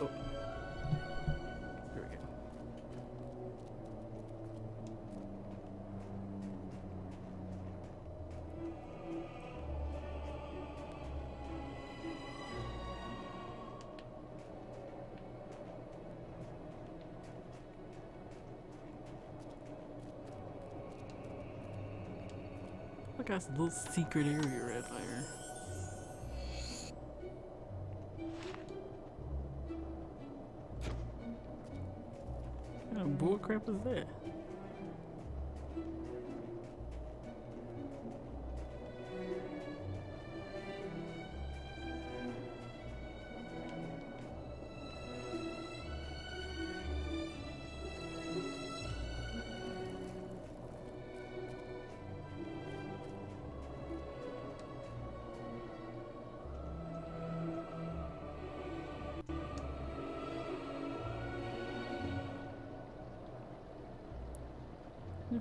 Oh. Here we go. Little secret area right there. Of is that?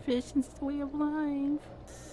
Fishing's the way of life.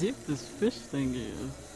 Dick this fish thing is.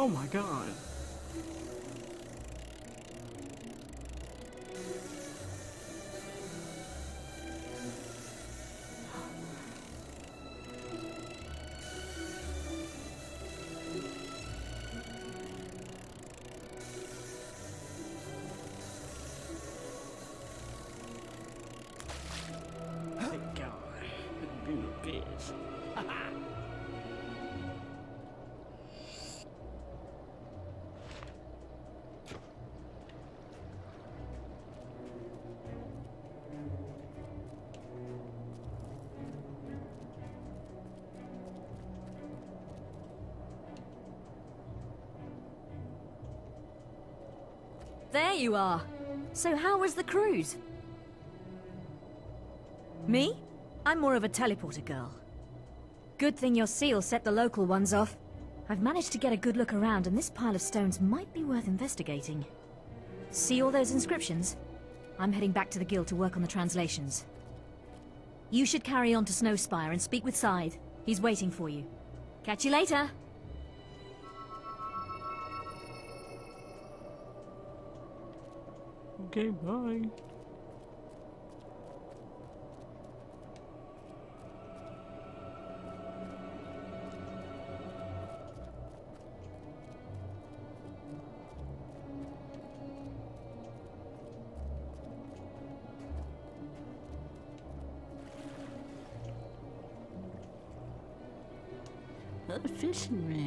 Oh my god. There you are. So how was the cruise? Me? I'm more of a teleporter girl. Good thing your seal set the local ones off. I've managed to get a good look around, and this pile of stones might be worth investigating. See all those inscriptions? I'm heading back to the guild to work on the translations. You should carry on to Snowspire and speak with Scythe. He's waiting for you. Catch you later! Okay, bye. A fisherman.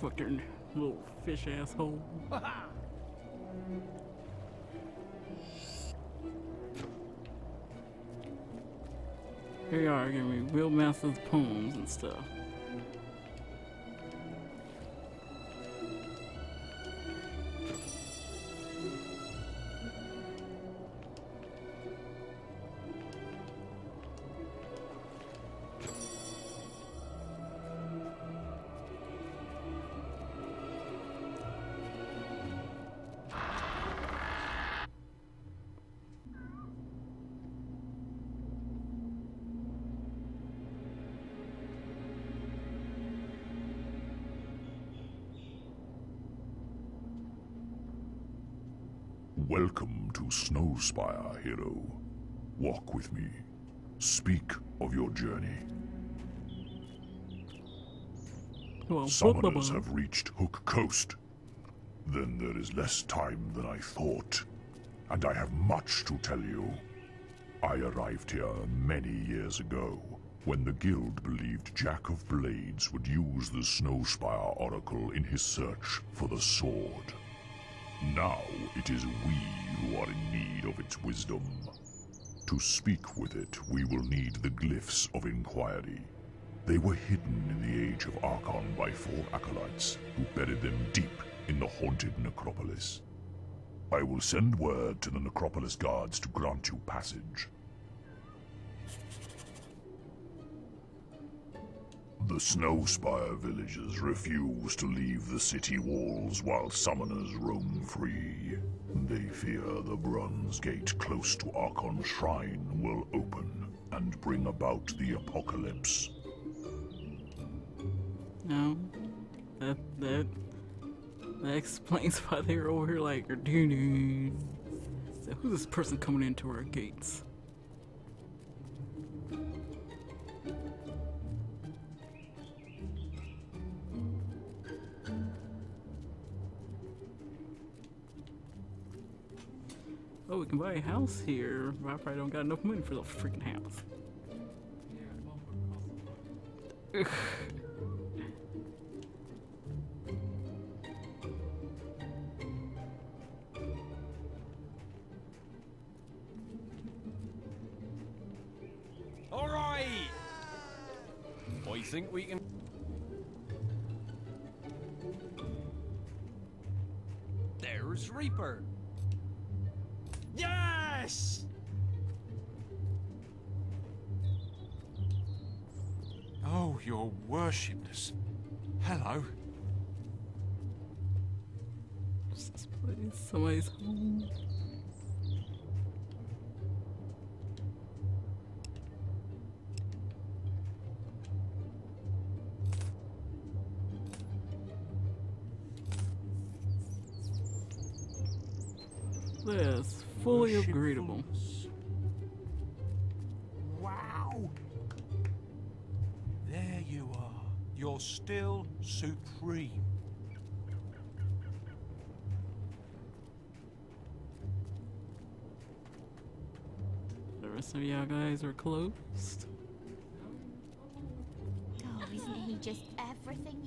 Fucking little fish asshole. Here you are, giving me real massive poems and stuff. Welcome to Snowspire, hero. Walk with me. Speak of your journey. Well, Summoners have reached Hook Coast. Then there is less time than I thought, and I have much to tell you. I arrived here many years ago, when the Guild believed Jack of Blades would use the Snowspire Oracle in his search for the sword. Now it is we who are in need of its wisdom. To speak with it, we will need the glyphs of inquiry. They were hidden in the Age of Archon by four acolytes, who buried them deep in the haunted necropolis. I will send word to the necropolis guards to grant you passage. The Snowspire villagers refuse to leave the city walls while summoners roam free. They fear the bronze gate close to Archon Shrine will open and bring about the apocalypse. No, that that that explains why they were over here like doo doo. So who's this person coming into our gates? oh, we can buy a house here, but I probably don't got enough money for the freaking house. Ugh. All right. I think we can. There's Reaper. Yes! Oh, your worshipness. Hello. What's this place? Somebody's home. This fully upgradable. Wow. There you are. You're still supreme. The rest of y'all guys are closed. Oh, isn't he just everything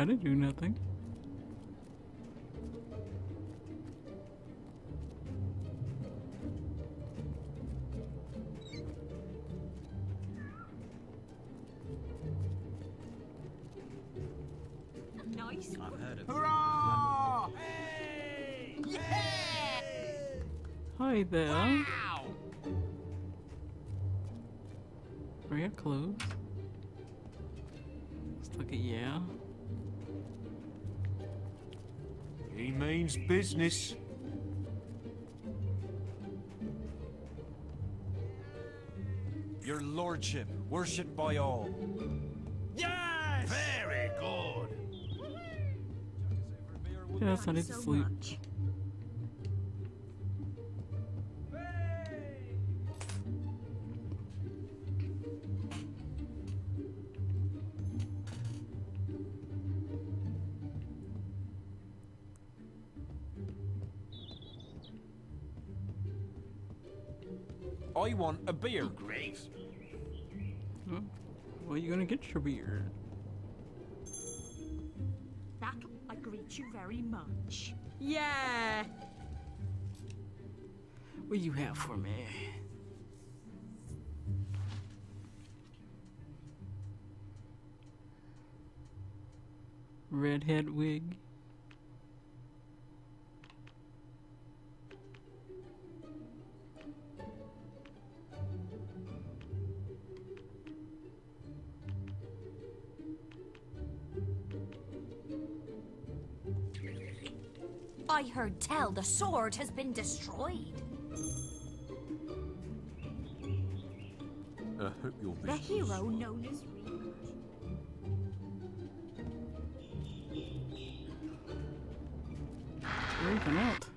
I didn't do nothing. Nice. I've heard of Hurrah! Hi there. Wow! Are you closed? It's like a yeah. Means business. Your lordship, worshipped by all. Yes! Very good. Yes, I need to sleep. I a beer. Great. where Well, you gonna get your beer? That I greet you very much. Yeah. What do you have for me? Redhead wig. The sword has been destroyed. I hope your The visit is, hero well, known as Reaper. Freaking out.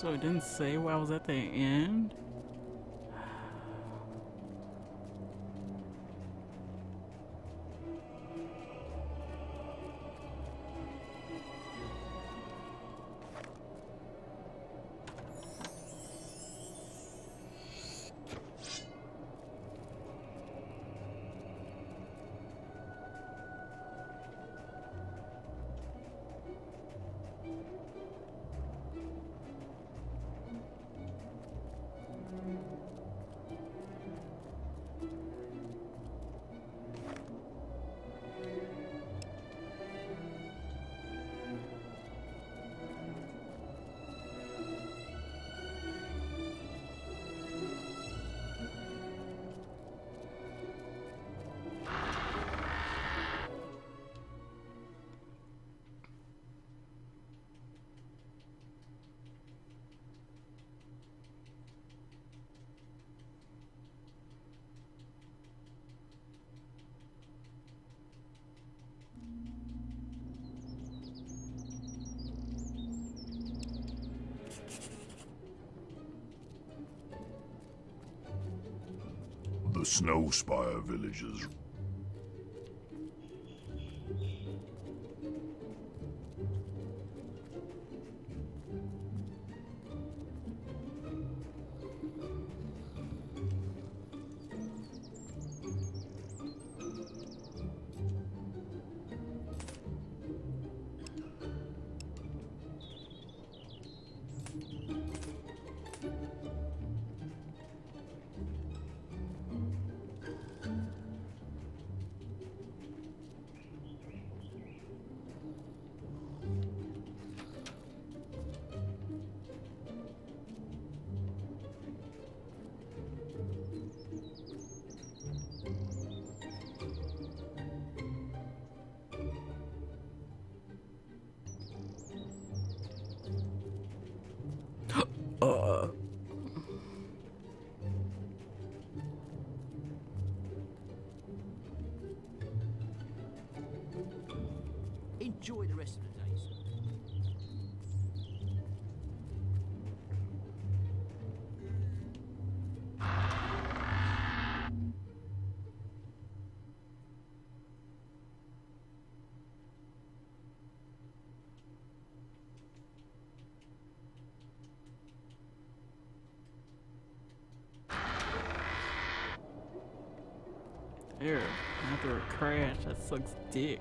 So it didn't say why I was at the end? The Snowspire villagers. Enjoy the rest of the day, sir. There. After a crash, that sucks dick.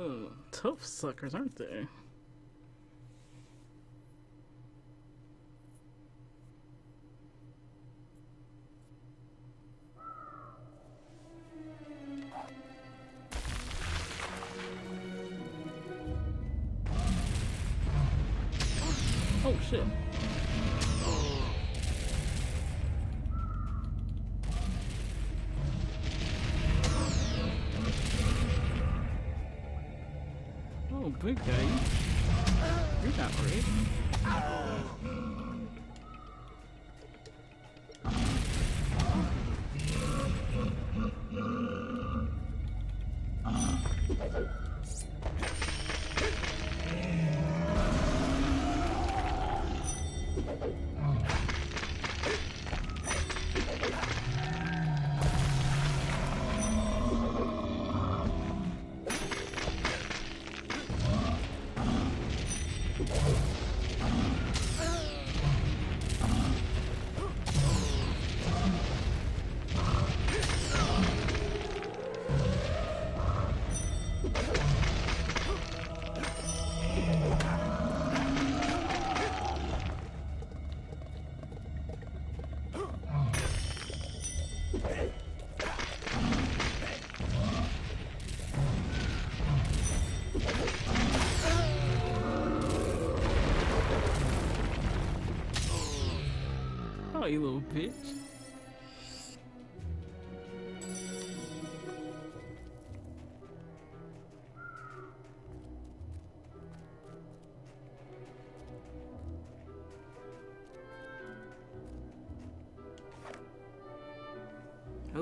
Ugh, tough suckers, aren't they?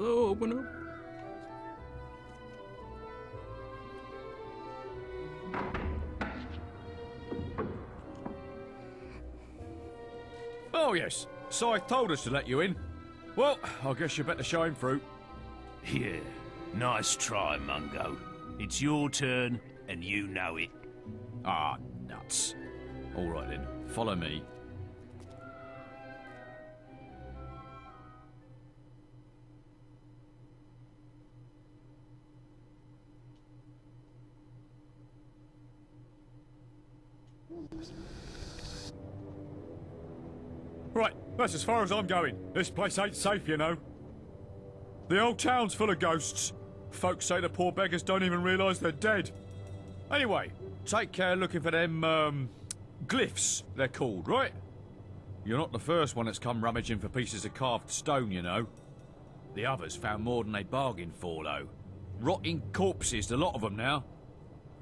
Hello, open up. Oh, yes. Scythe told us to let you in. Well, I guess you better show him through. Yeah, nice try, Mungo. It's your turn, and you know it. Ah, nuts. All right then, follow me. Right, that's as far as I'm going. This place ain't safe, you know. The old town's full of ghosts. Folks say the poor beggars don't even realise they're dead. Anyway, take care looking for them, um, glyphs, they're called, right? You're not the first one that's come rummaging for pieces of carved stone, you know. The others found more than they bargained for, though. Rotting corpses, a lot of them now.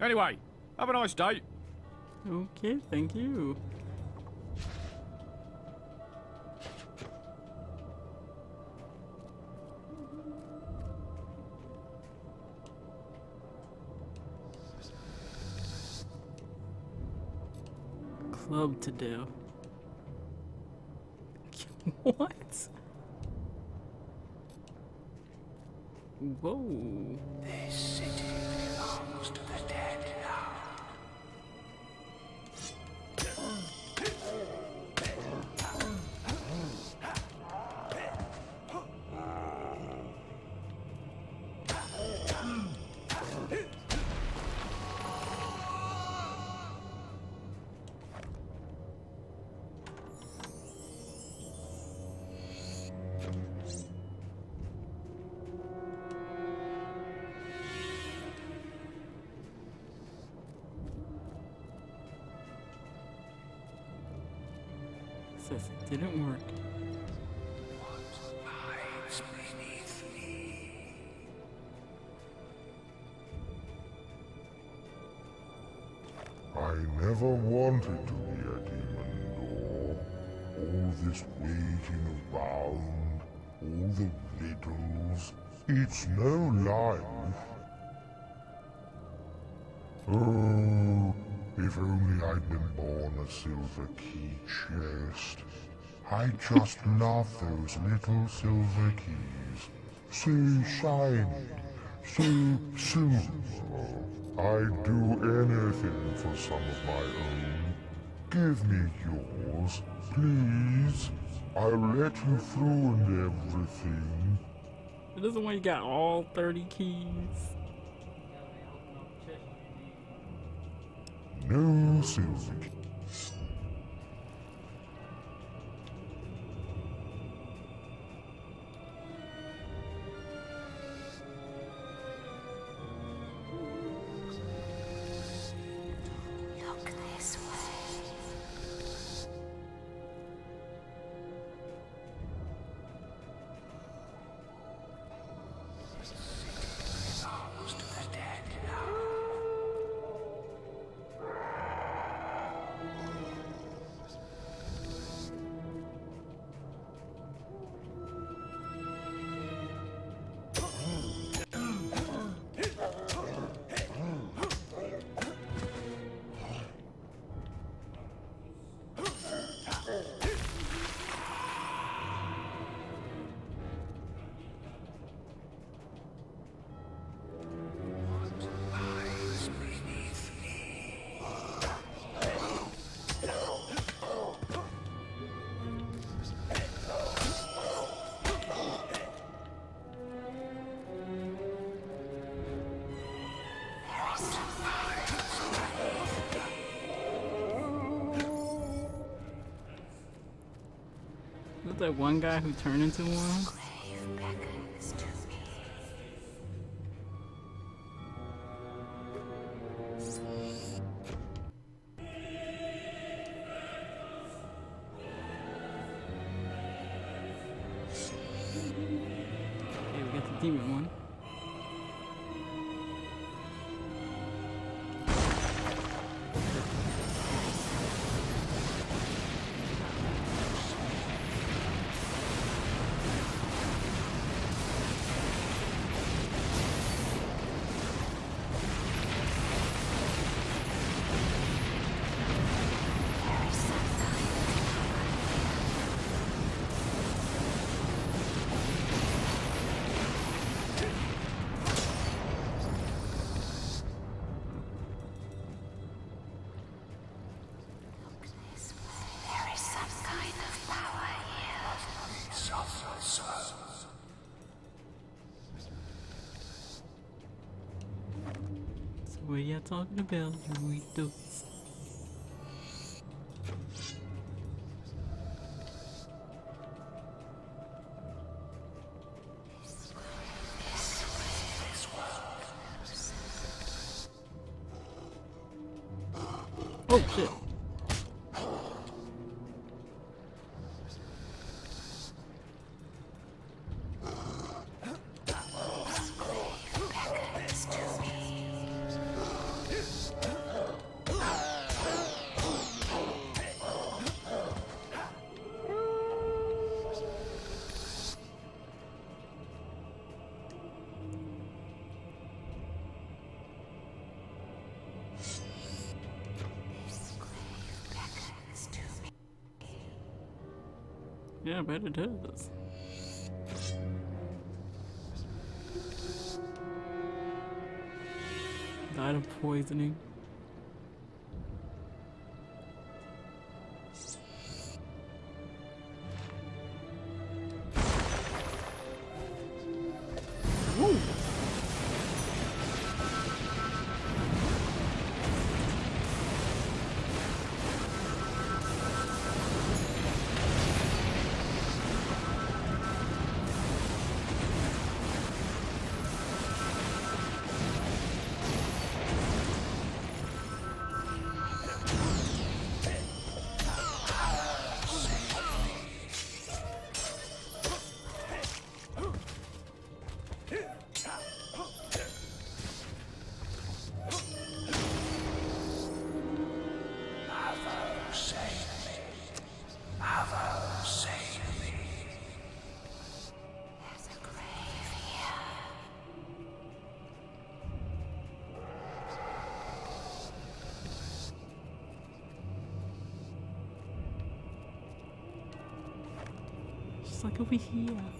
Anyway, have a nice day. Okay, thank you. Club to do. what? Whoa. Says it didn't work. I never wanted to be a demon lord. All this waiting around, all the riddles. It's no life. Oh, if only I'd been born a silver key chest. I just love those little silver keys. So shiny, so silver. I'd do anything for some of my own. Give me yours, please. I'll let you through and everything. It doesn't want you got all 30 keys. No silver keys. That one guy who turned into one? What y'all talking about, Doritos? Oh Yeah, I bet it does. Died of poisoning. Over here.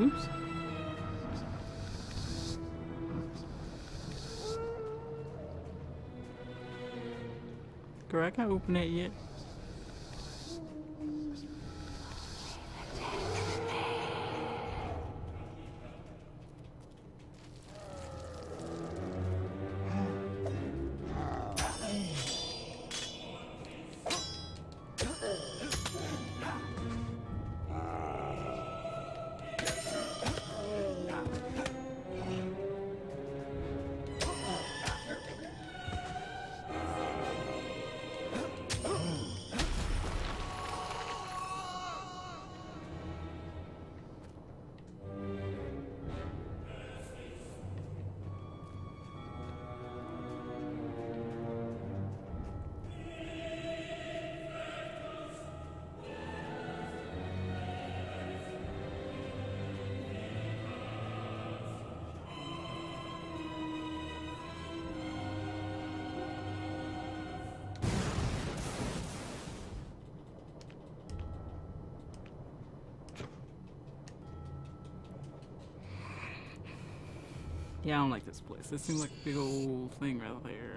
Oops. Girl, I can't open that yet. Yeah, I don't like this place. This seems like a big old thing right there.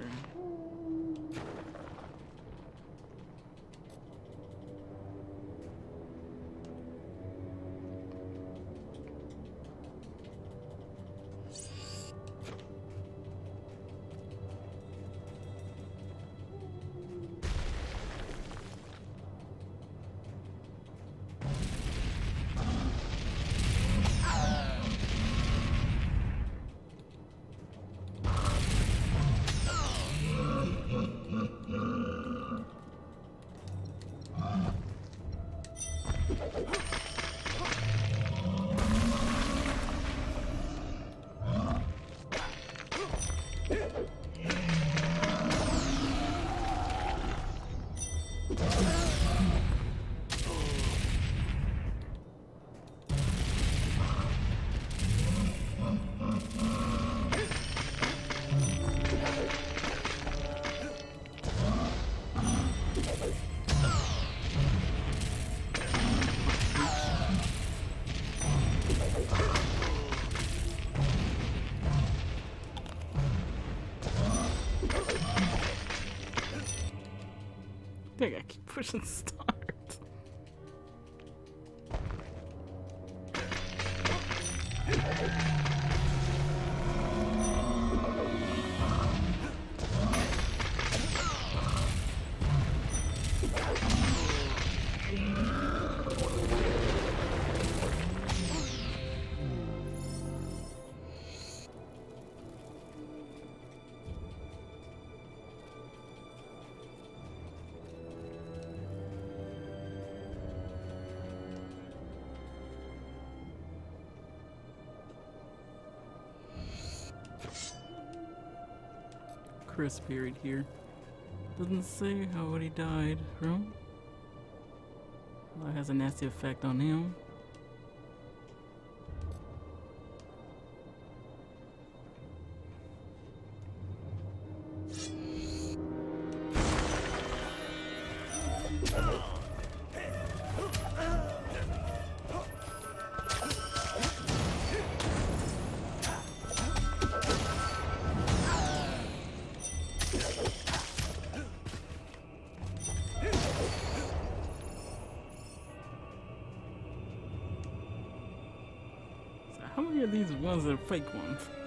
Dang, I keep pushing start. Buried here. Doesn't say how he died from. That has a nasty effect on him. These ones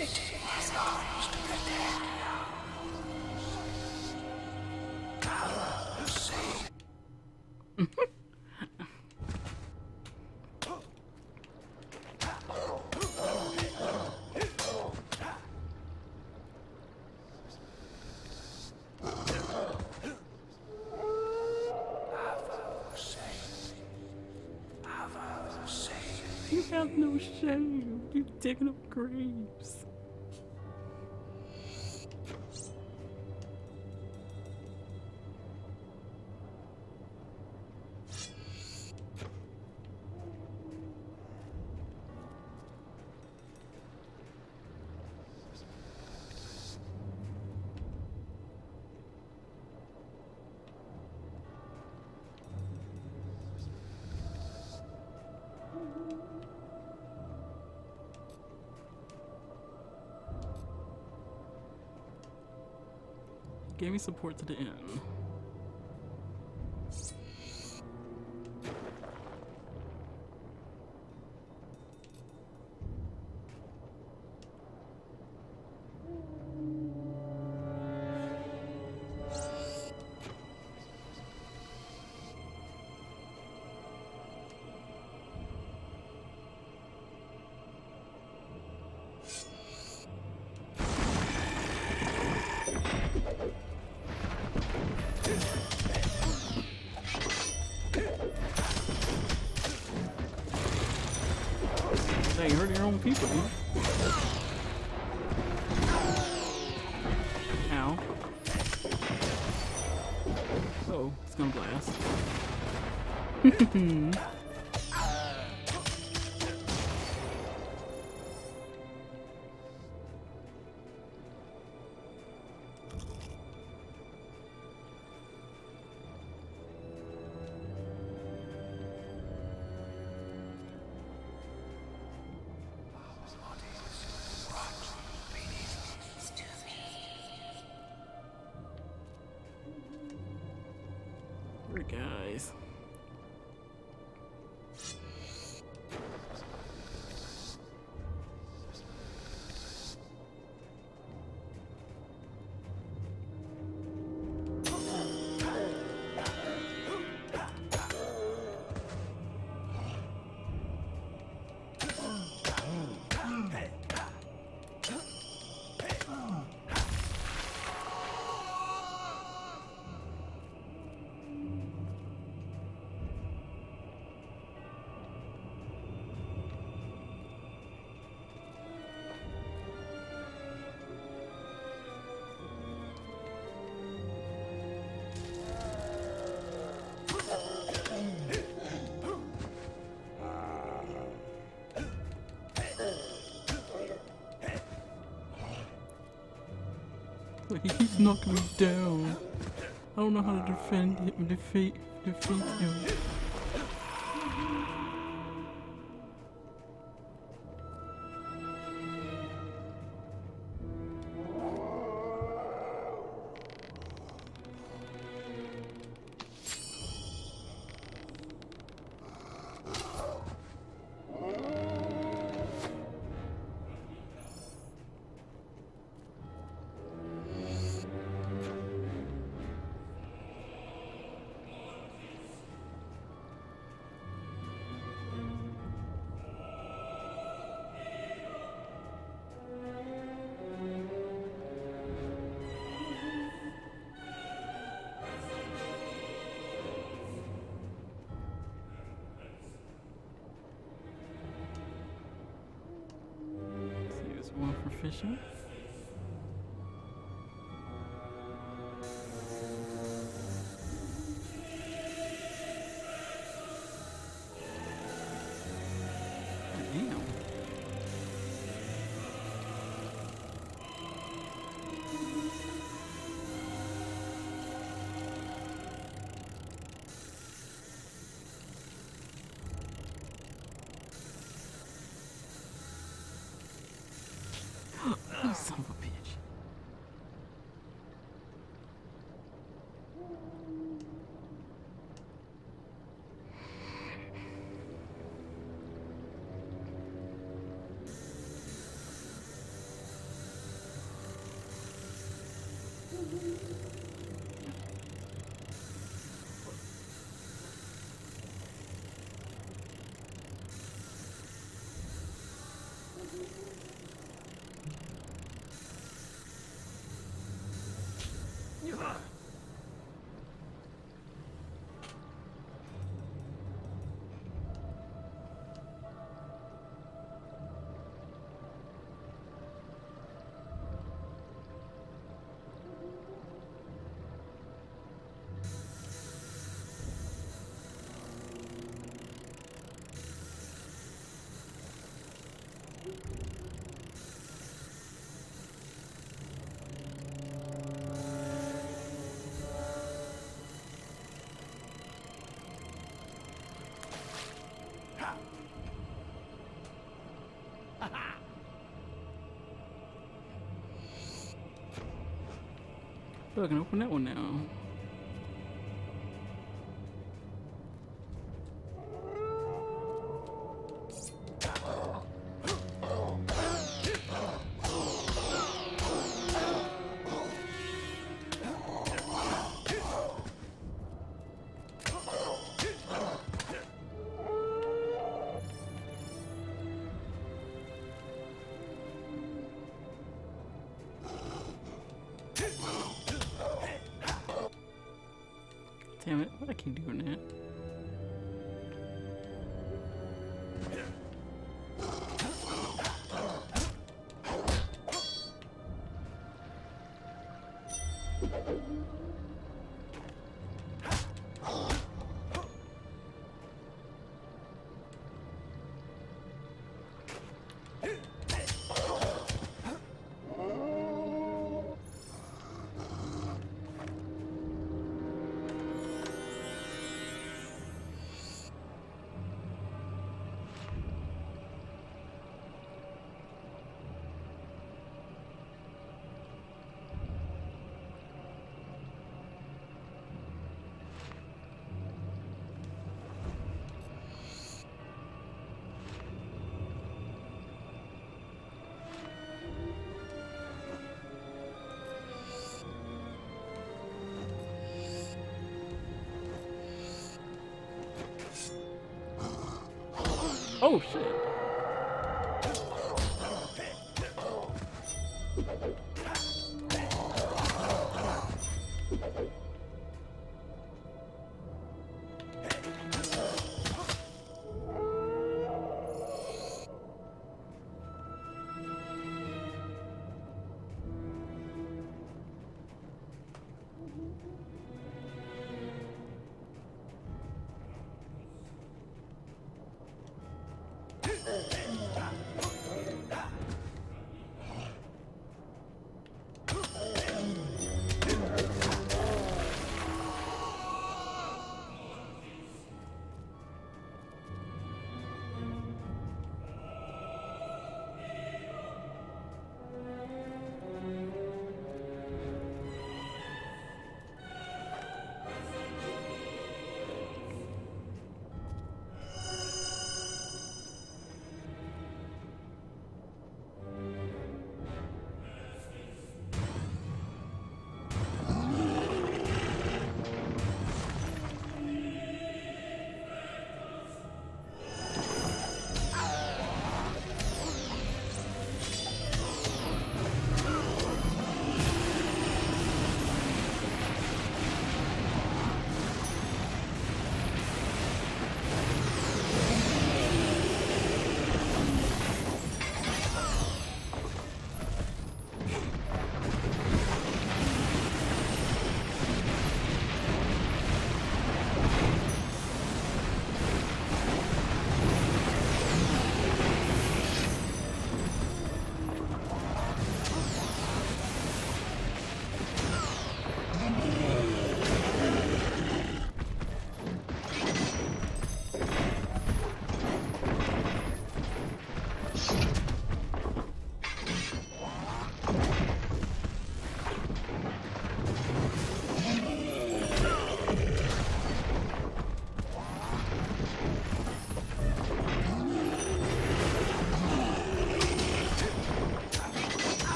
are fake ones? You have no shame. You digging up graves. Gave me support to the end. Hey, you hurt your own people, dude. Ow. Oh, it's gonna blast. He's knocking me down. I don't know how to defend him, defeat, defeat him. Son of a I can open that one now. Oh shit.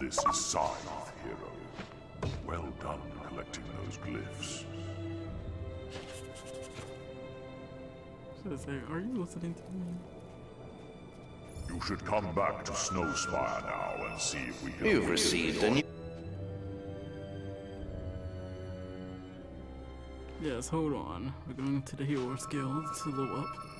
This is Scythe, hero. Well done collecting those glyphs. So it's like, are you listening to me? You should come back to Snowspire now and see if we can. You've received a new. Yes, hold on. We're going to the Heroes Guild to low up.